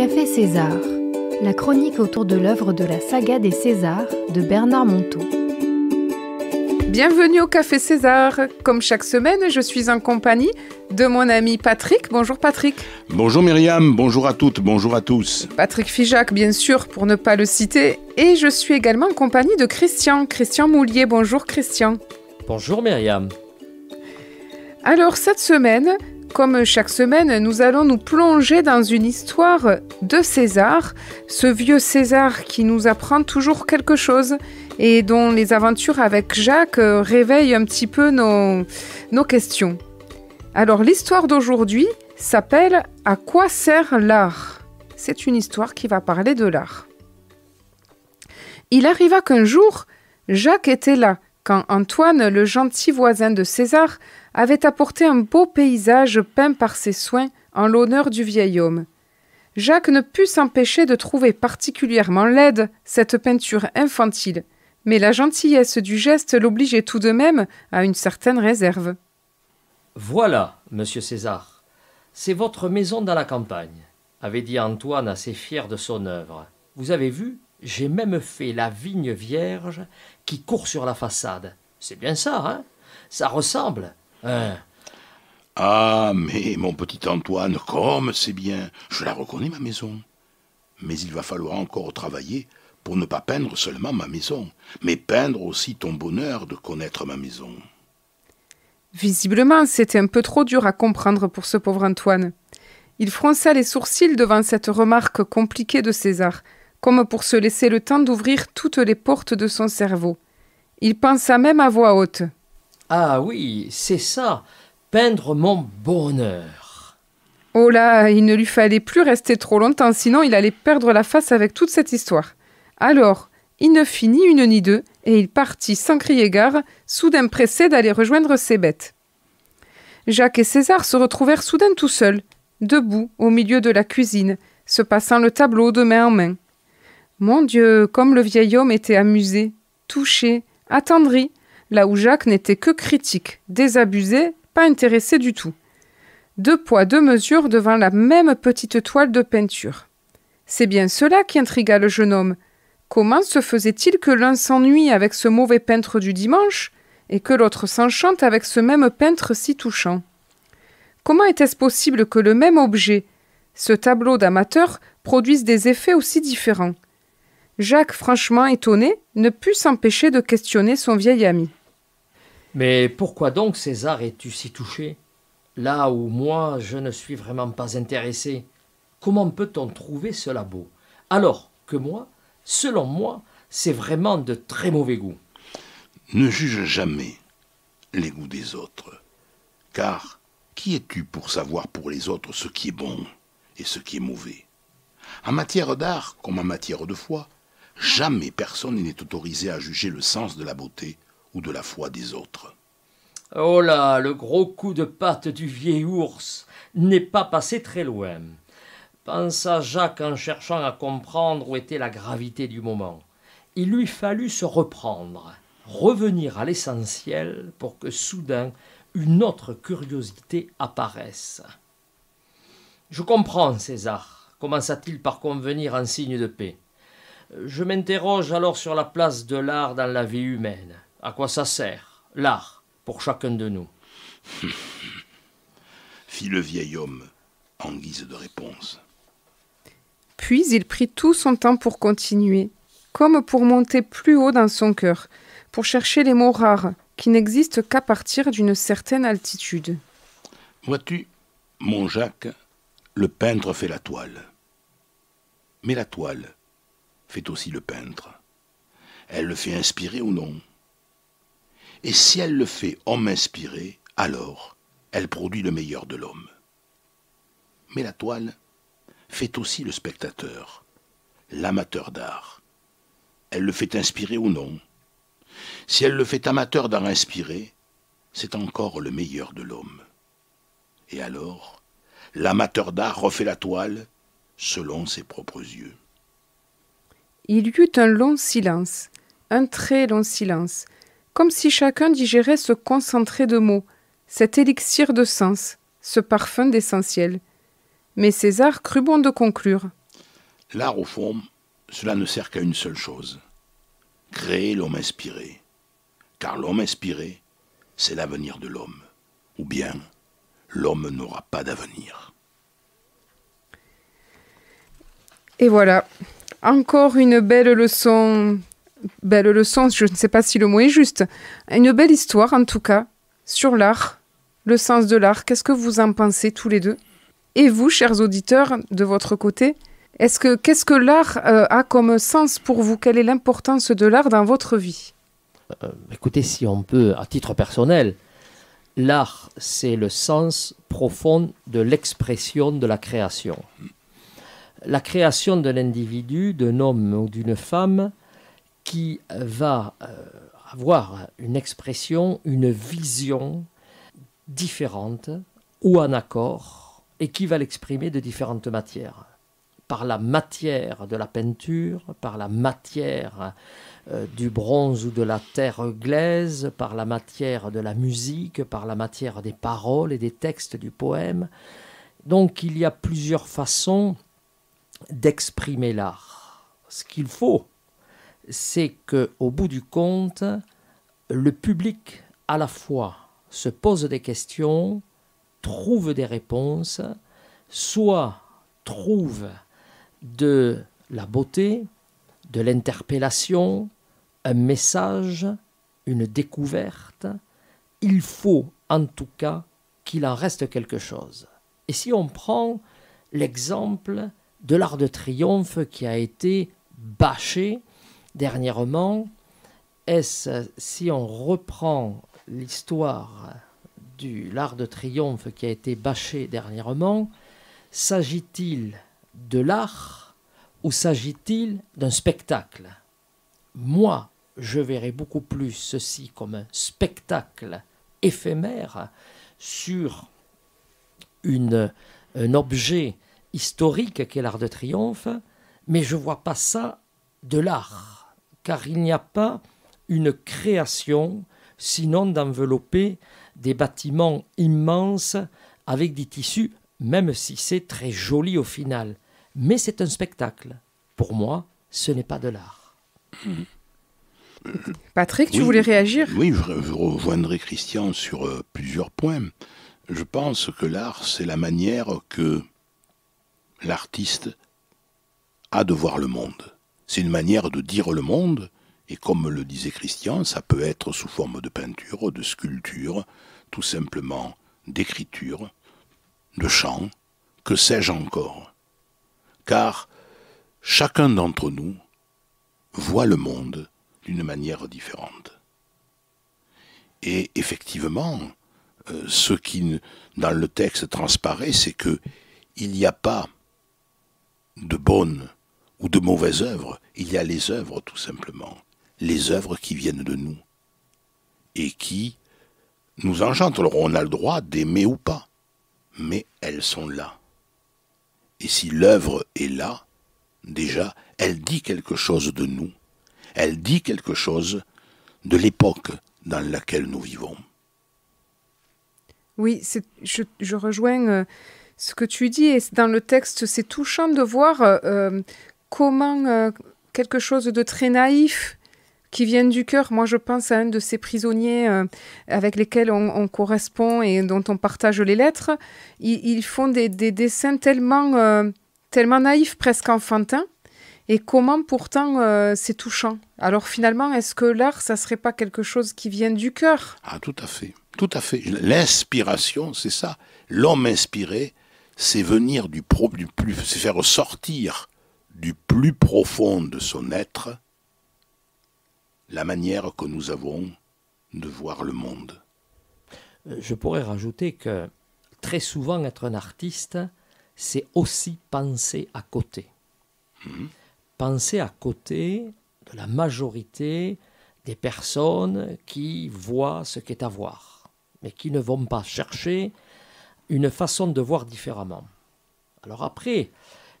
Café César, la chronique autour de l'œuvre de la saga des Césars de Bernard Monteau. Bienvenue au Café César. Comme chaque semaine, je suis en compagnie de mon ami Patrick. Bonjour Patrick. Bonjour Myriam, bonjour à toutes, bonjour à tous. Patrick Fijac, bien sûr, pour ne pas le citer. Et je suis également en compagnie de Christian. Christian Moulier. Bonjour Christian. Bonjour Myriam. Alors cette semaine, comme chaque semaine, nous allons nous plonger dans une histoire de César, ce vieux César qui nous apprend toujours quelque chose et dont les aventures avec Jacques réveillent un petit peu nos, nos questions. Alors l'histoire d'aujourd'hui s'appelle À quoi sert l'art? C'est une histoire qui va parler de l'art. Il arriva qu'un jour, Jacques était là, quand Antoine, le gentil voisin de César, avait apporté un beau paysage peint par ses soins en l'honneur du vieil homme. Jacques ne put s'empêcher de trouver particulièrement laide cette peinture infantile, mais la gentillesse du geste l'obligeait tout de même à une certaine réserve. Voilà, monsieur César, c'est votre maison dans la campagne, avait dit Antoine assez fier de son œuvre. Vous avez vu, j'ai même fait la vigne vierge qui court sur la façade. C'est bien ça, hein? Ça ressemble. Hein Ah, mais mon petit Antoine, comme c'est bien, je la reconnais ma maison. Mais il va falloir encore travailler pour ne pas peindre seulement ma maison, mais peindre aussi ton bonheur de connaître ma maison. Visiblement, c'était un peu trop dur à comprendre pour ce pauvre Antoine. Il fronça les sourcils devant cette remarque compliquée de César, comme pour se laisser le temps d'ouvrir toutes les portes de son cerveau. Il pensa même à voix haute. Ah oui, c'est ça, peindre mon bonheur. Oh là, il ne lui fallait plus rester trop longtemps, sinon il allait perdre la face avec toute cette histoire. Alors, il ne fit ni une ni deux, et il partit sans crier gare, soudain pressé d'aller rejoindre ses bêtes. Jacques et César se retrouvèrent soudain tout seuls, debout au milieu de la cuisine, se passant le tableau de main en main. Mon Dieu, comme le vieil homme était amusé, touché, attendri, là où Jacques n'était que critique, désabusé, pas intéressé du tout. Deux poids, deux mesures devant la même petite toile de peinture. C'est bien cela qui intrigua le jeune homme. Comment se faisait-il que l'un s'ennuie avec ce mauvais peintre du dimanche et que l'autre s'enchante avec ce même peintre si touchant? Comment était-ce possible que le même objet, ce tableau d'amateur, produise des effets aussi différents? Jacques, franchement étonné, ne put s'empêcher de questionner son vieil ami. Mais pourquoi donc, César, es-tu si touché? Là où moi, je ne suis vraiment pas intéressé. Comment peut-on trouver cela beau? Alors que moi, selon moi, c'est vraiment de très mauvais goût. Ne juge jamais les goûts des autres, car qui es-tu pour savoir pour les autres ce qui est bon et ce qui est mauvais? En matière d'art comme en matière de foi, jamais personne n'est autorisé à juger le sens de la beauté ou de la foi des autres. Oh là, le gros coup de patte du vieil ours n'est pas passé très loin. Pensa Jacques en cherchant à comprendre où était la gravité du moment. Il lui fallut se reprendre, revenir à l'essentiel pour que soudain une autre curiosité apparaisse. Je comprends, César, commença-t-il par convenir en signe de paix. Je m'interroge alors sur la place de l'art dans la vie humaine. À quoi ça sert, l'art, pour chacun de nous fit le vieil homme en guise de réponse. Puis il prit tout son temps pour continuer, comme pour monter plus haut dans son cœur, pour chercher les mots rares qui n'existent qu'à partir d'une certaine altitude. Vois-tu, mon Jacques, le peintre fait la toile. Mais la toile fait aussi le peintre. Elle le fait inspirer ou non? Et si elle le fait homme inspiré, alors elle produit le meilleur de l'homme. Mais la toile fait aussi le spectateur, l'amateur d'art. Elle le fait inspirer ou non. Si elle le fait amateur d'art inspiré, c'est encore le meilleur de l'homme. Et alors, l'amateur d'art refait la toile selon ses propres yeux. Il y eut un long silence, un très long silence, comme si chacun digérait ce concentré de mots, cet élixir de sens, ce parfum d'essentiel. Mais César crut bon de conclure. L'art, au fond, cela ne sert qu'à une seule chose, créer l'homme inspiré. Car l'homme inspiré, c'est l'avenir de l'homme. Ou bien, l'homme n'aura pas d'avenir. Et voilà, encore une belle leçon. Belle leçon, je ne sais pas si le mot est juste. Une belle histoire, en tout cas, sur l'art, le sens de l'art. Qu'est-ce que vous en pensez tous les deux? Et vous, chers auditeurs, de votre côté, est-ce que qu'est-ce que l'art euh, a comme sens pour vous? Quelle est l'importance de l'art dans votre vie? Euh, Écoutez, si on peut, à titre personnel, l'art, c'est le sens profond de l'expression de la création. La création de l'individu, d'un homme ou d'une femme, qui va euh, avoir une expression, une vision différente ou en accord, et qui va l'exprimer de différentes matières par la matière de la peinture, par la matière euh, du bronze ou de la terre glaise, par la matière de la musique, par la matière des paroles et des textes du poème. Donc il y a plusieurs façons d'exprimer l'art. Ce qu'il faut, c'est que au bout du compte, le public à la fois se pose des questions, trouve des réponses, soit trouve de la beauté, de l'interpellation, un message, une découverte, il faut en tout cas qu'il en reste quelque chose. Et si on prend l'exemple de l'art de triomphe qui a été bâché dernièrement, est-ce si on reprend l'histoire de l'art de triomphe qui a été bâché dernièrement, s'agit-il de l'art ou s'agit-il d'un spectacle? Moi, je verrais beaucoup plus ceci comme un spectacle éphémère sur une, un objet historique qu'est l'art de triomphe, mais je ne vois pas ça de l'art, car il n'y a pas une création sinon d'envelopper des bâtiments immenses avec des tissus, même si c'est très joli au final mais c'est un spectacle. Pour moi, ce n'est pas de l'art. Patrick, tu voulais réagir? Oui, je, rejoindrai Christian sur euh, plusieurs points. Je pense que l'art, c'est la manière que l'artiste a de voir le monde. C'est une manière de dire le monde, et comme le disait Christian, ça peut être sous forme de peinture, de sculpture, tout simplement d'écriture, de chant, que sais-je encore car chacun d'entre nous voit le monde d'une manière différente. Et effectivement, euh, ce qui dans le texte transparaît, c'est que il n'y a pas de bonnes ou de mauvaises œuvres, il y a les œuvres tout simplement, les œuvres qui viennent de nous et qui nous enchantent. Alors on a le droit d'aimer ou pas, mais elles sont là. Et si l'œuvre est là, déjà, elle dit quelque chose de nous. Elle dit quelque chose de l'époque dans laquelle nous vivons. Oui, je, rejoins euh, ce que tu dis. Et dans le texte, c'est touchant de voir euh, euh, comment quelque chose de très naïf qui viennent du cœur. Moi, je pense à un de ces prisonniers euh, avec lesquels on, correspond et dont on partage les lettres. Ils, font des, dessins tellement, euh, tellement naïfs, presque enfantins. Et comment pourtant euh, c'est touchant. Alors finalement, est-ce que l'art, ça serait pas quelque chose qui vient du cœur? Ah, tout à fait. Tout à fait. L'inspiration, c'est ça. L'homme inspiré, c'est venir du, pro, plus, c'est faire sortir du plus profond de son être la manière que nous avons de voir le monde. Euh, je pourrais rajouter que très souvent être un artiste, c'est aussi penser à côté. Mhm. Penser à côté de la majorité des personnes qui voient ce qu'est à voir, mais qui ne vont pas chercher une façon de voir différemment. Alors après,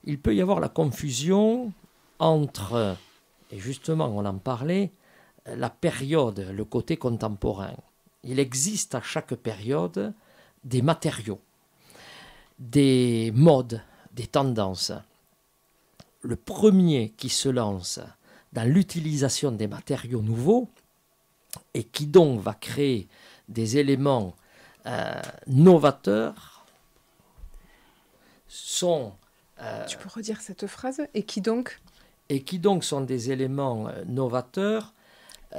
il peut y avoir la confusion entre, et justement on en parlait, la période, le côté contemporain. Il existe à chaque période des matériaux, des modes, des tendances. le premier qui se lance dans l'utilisation des matériaux nouveaux et qui donc va créer des éléments euh, novateurs sont... Euh, tu peux redire cette phrase. Et qui donc? Et qui donc sont des éléments euh, novateurs?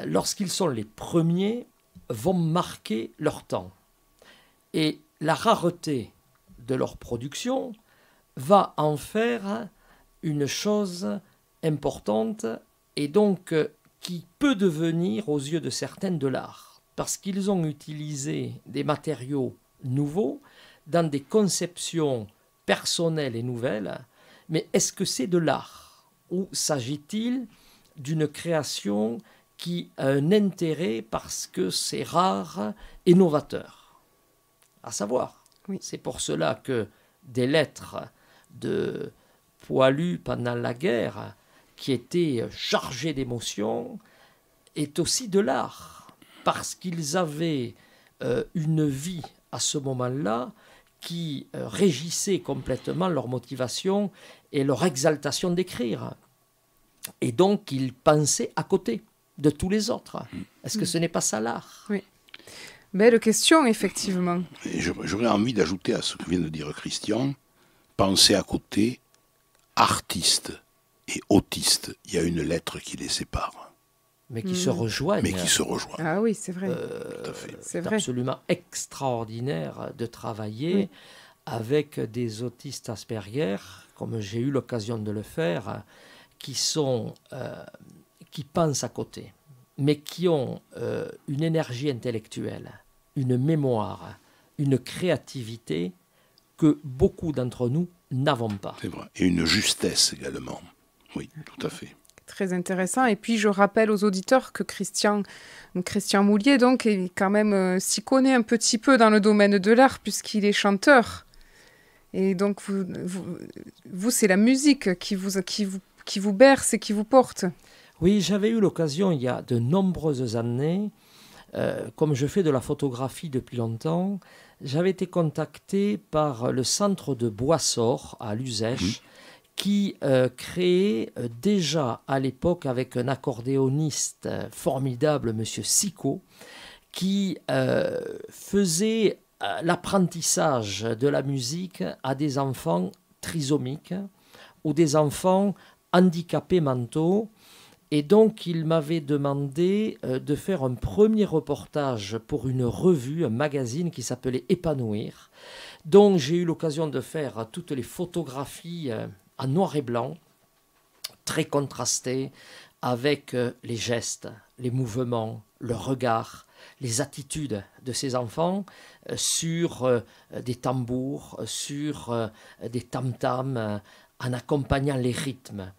Lorsqu'ils sont les premiers vont marquer leur temps. Et la rareté de leur production va en faire une chose importante et donc euh, qui peut devenir aux yeux de certaines de l'art, parce qu'ils ont utilisé des matériaux nouveaux dans des conceptions personnelles et nouvelles, mais est-ce que c'est de l'art ou s'agit-il d'une création qui a un intérêt parce que c'est rare et novateur? À savoir, c'est pour cela que des lettres de poilus pendant la guerre qui étaient chargées d'émotions est aussi de l'art, parce qu'ils avaient euh, une vie à ce moment-là qui euh, régissait complètement leur motivation et leur exaltation d'écrire. Et donc ils pensaient à côté de tous les autres. Est-ce que ce n'est pas ça l'art? Oui. Belle question, effectivement. J'aurais envie d'ajouter à ce que vient de dire Christian, penser à côté, artiste et autiste, il y a une lettre qui les sépare. Mais qui se hmm. rejoignent. Mais qui se rejoignent. Ah oui, c'est vrai. Euh, c'est absolument extraordinaire de travailler avec des autistes Asperger, comme j'ai eu l'occasion de le faire, qui sont euh, qui pensent à côté, mais qui ont euh, une énergie intellectuelle, une mémoire, une créativité que beaucoup d'entre nous n'avons pas. C'est vrai. Et une justesse également. Oui, tout à fait. Très intéressant. Et puis je rappelle aux auditeurs que Christian, Christian Moulier donc est quand même euh, s'y connaît un petit peu dans le domaine de l'art puisqu'il est chanteur. Et donc vous, vous, c'est la musique qui vous, qui, vous, qui vous berce et qui vous porte. Oui, j'avais eu l'occasion il y a de nombreuses années, euh, comme je fais de la photographie depuis longtemps, j'avais été contacté par le centre de Boissor à Luzèche, qui euh, créait euh, déjà à l'époque avec un accordéoniste formidable, M. Sico, qui faisait l'apprentissage de la musique à des enfants trisomiques ou des enfants handicapés mentaux et donc, il m'avait demandé euh, de faire un premier reportage pour une revue, un magazine qui s'appelait Épanouir, dont j'ai eu l'occasion de faire toutes les photographies euh, en noir et blanc, très contrastées, avec euh, les gestes, les mouvements, le regard, les attitudes de ces enfants sur des tambours, sur des tam-tams, en accompagnant les rythmes.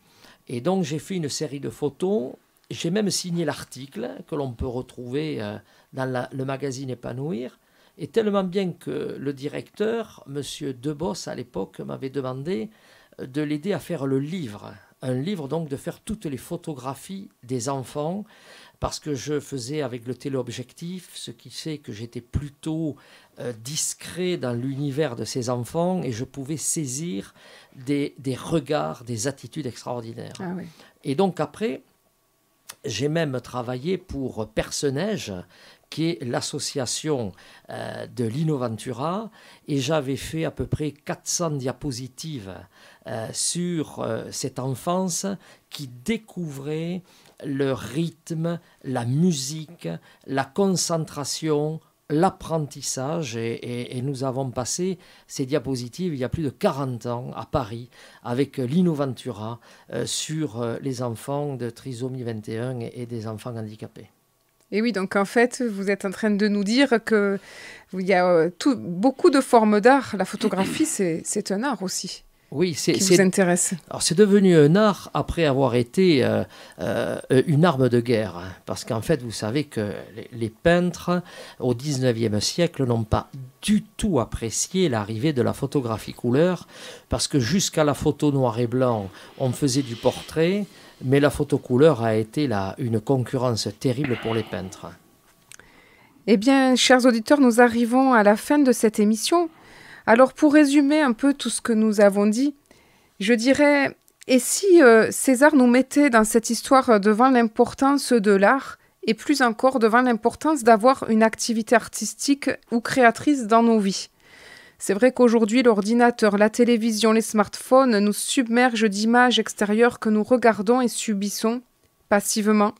Et donc j'ai fait une série de photos. J'ai même signé l'article que l'on peut retrouver euh, dans le magazine Épanouir. Et tellement bien que le directeur, M. Debos, à l'époque, m'avait demandé euh, de l'aider à faire le livre. Un livre donc de faire toutes les photographies des enfants parce que je faisais avec le téléobjectif, ce qui fait que j'étais plutôt euh, discret dans l'univers de ces enfants et je pouvais saisir des, regards, des attitudes extraordinaires. Ah et donc après, j'ai même travaillé pour Personnage, qui est l'association euh, de l'Innoventura, et j'avais fait à peu près 400 diapositives euh, sur cette enfance qui découvrait le rythme, la musique, la concentration, l'apprentissage. Et, nous avons passé ces diapositives il y a plus de 40 ans à Paris avec l'Innoventura euh, sur euh, les enfants de trisomie 21 et, des enfants handicapés. Et oui, donc en fait, vous êtes en train de nous dire que il y a euh, beaucoup de formes d'art. La photographie, c'est un art aussi. Oui, c'est qui vous intéresse. Alors c'est devenu un art après avoir été euh, euh, une arme de guerre, hein. parce qu'en fait vous savez que les, peintres au 19e siècle n'ont pas du tout apprécié l'arrivée de la photographie couleur, parce que jusqu'à la photo noir et blanc on faisait du portrait, mais la photo couleur a été là une concurrence terrible pour les peintres. Eh bien, chers auditeurs, nous arrivons à la fin de cette émission. Alors pour résumer un peu tout ce que nous avons dit, je dirais Et si euh, César nous mettait dans cette histoire devant l'importance de l'art et plus encore devant l'importance d'avoir une activité artistique ou créatrice dans nos vies? C'est vrai qu'aujourd'hui l'ordinateur, la télévision, les smartphones nous submergent d'images extérieures que nous regardons et subissons passivement,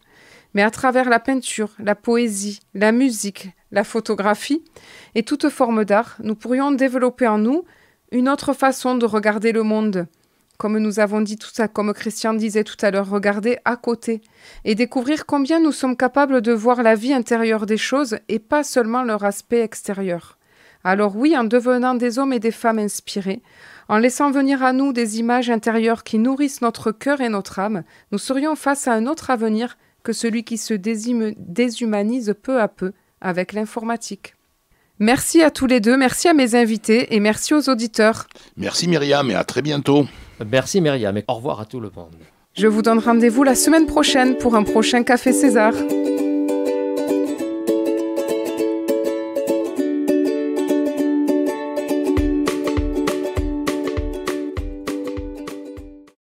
mais à travers la peinture, la poésie, la musique, la photographie et toute forme d'art, nous pourrions développer en nous une autre façon de regarder le monde comme nous avons dit tout ça, comme Christian disait tout à l'heure, regarder à côté et découvrir combien nous sommes capables de voir la vie intérieure des choses et pas seulement leur aspect extérieur. Alors oui, en devenant des hommes et des femmes inspirés, en laissant venir à nous des images intérieures qui nourrissent notre cœur et notre âme, nous serions face à un autre avenir que celui qui se déshumanise peu à peu avec l'informatique. Merci à tous les deux, merci à mes invités et merci aux auditeurs. Merci Myriam et à très bientôt. Merci Myriam et au revoir à tout le monde. Je vous donne rendez-vous la semaine prochaine pour un prochain Café César.